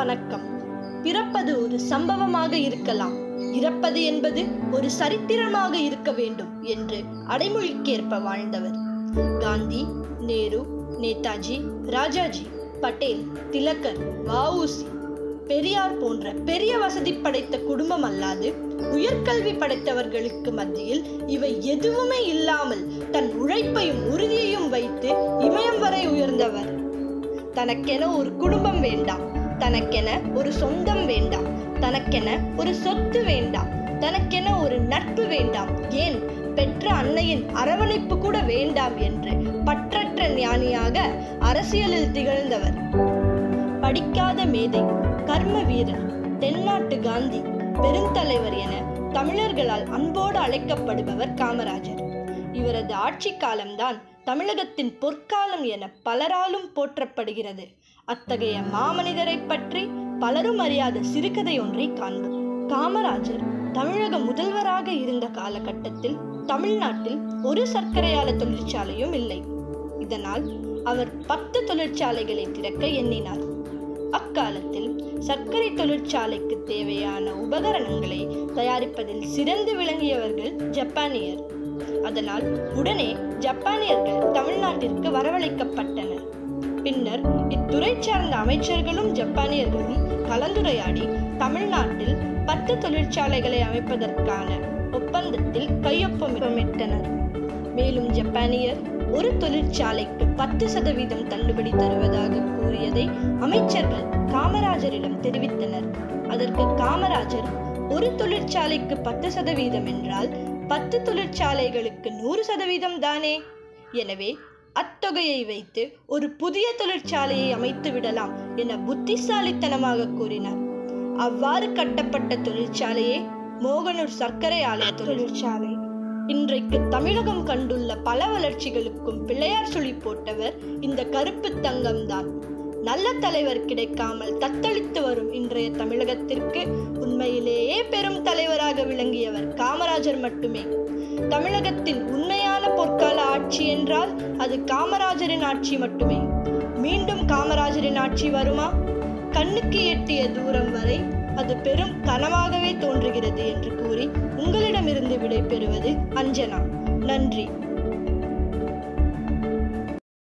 வணக்கம். பிறப்பது ஒரு சம்பவமாக இருக்கலாம். இறப்பது என்பது ஒரு சரித்திரமாக இருக்க வேண்டும் என்று அடைமொழிக்கேற்ப வாழ்ந்தவர். காந்தி நேரு நேதாஜி ராஜாஜி பட்டேல் திலகர் வஉசி பெரியார் போன்ற பெரிய வசதி படைத்த குடும்பம் அல்லாது உயர்கல்வி படைத்தவர்களுக்கு மத்தியில் இவை எதுவுமே இல்லாமல் தன் உழைப்பையும் உறுதியையும் வைத்து இமயம் வரை உயர்ந்தவர். தனக்கென ஒரு குடும்பம் வேண்டாம். தனக்கென ஒரு சொந்தம் வேண்டாம். தனக்கென ஒரு சொத்து வேண்டாம். தனக்கென ஒரு நட்பு வேண்டாம். ஏன்? பெற்ற அன்னையின் அரவணைப்பு கூட வேண்டாம் என்று பற்றற்ற ஞானியாக அரசியலில் திகழ்ந்தவர். படிக்காத மேதை கர்ம வீரர் தென்னாட்டு காந்தி பெருந்தலைவர் என தமிழர்களால் அன்போடு அழைக்கப்படுபவர் காமராஜர். இவரது ஆட்சி காலம்தான் தமிழகத்தின் பொற்காலம் என பலராலும் போற்றப்படுகிறது. அத்தகைய மாமனிதரை பற்றி பலரும் அறியாத சிறுகதை ஒன்றை காண்போம். காமராஜர் தமிழக முதல்வராக இருந்த காலகட்டத்தில் தமிழ்நாட்டில் ஒரு சர்க்கரை ஆலை தொழிற்சாலையும் இல்லை. இதனால் அவர் பத்து தொழிற்சாலைகளை திறக்க எண்ணினார். அக்காலத்தில் சர்க்கரை தொழிற்சாலைக்கு தேவையான உபகரணங்களை தயாரிப்பதில் சிறந்து விளங்கியவர்கள் ஜப்பானியர். அதனால் உடனே ஜப்பானியர்கள் தமிழ்நாட்டிற்கு வரவழைக்கப்பட்டனர். பின்னர் இத்துறை சார்ந்த அமைச்சர்களும் ஜப்பானியர்களும் கலந்துரையாடி தமிழ்நாட்டில் பத்து தொழிற்சாலைகளை அமைப்பதற்கான ஒப்பந்தத்தில் கையொப்பமிட்டனர். மேலும் ஜப்பானியர் ஒரு தொழிற்சாலைக்கு பத்து சதவீதம் தள்ளுபடி தருவதாக கூறியதை அமைச்சர்கள் காமராஜரிடம் தெரிவித்தனர். அதற்கு காமராஜர் ஒரு தொழிற்சாலைக்கு பத்து சதவீதம் என்றால் பத்து தொழிற்சாலைகளுக்கு நூறு சதவீதம் தானே? எனவே அத்தொகையை வைத்து ஒரு புதிய தொழிற்சாலையை அமைத்து விடலாம் என புத்திசாலித்தனமாக கூறினார். அவ்வாறு கட்டப்பட்ட தொழிற்சாலையே மோகனூர் சர்க்கரை ஆலை தொழிற்சாலை. இன்றைக்கு தமிழகம் கண்டுள்ள பல வளர்ச்சிகளுக்கும் பிள்ளையார் சொல்லி போட்டவர் இந்த கருப்பு தங்கம்தான். நல்ல தலைவர் கிடைக்காமல் தத்தளித்து வரும் இன்றைய தமிழகத்திற்கு உண்மையிலேயே பெரும் தலைவராக விளங்கியவர் காமராஜர் மட்டுமே. தமிழகத்தின் உண்மையான பொற்கால ஆட்சி என்றால் அது காமராஜரின் ஆட்சி மட்டுமே. மீண்டும் காமராஜரின் ஆட்சி வருமா? கண்ணுக்கு எட்டிய தூரம் வரை அது பெரும் கனவாகவே தோன்றுகிறது என்று கூறி உங்களிடமிருந்து விடைபெறுவது அஞ்சனா. நன்றி.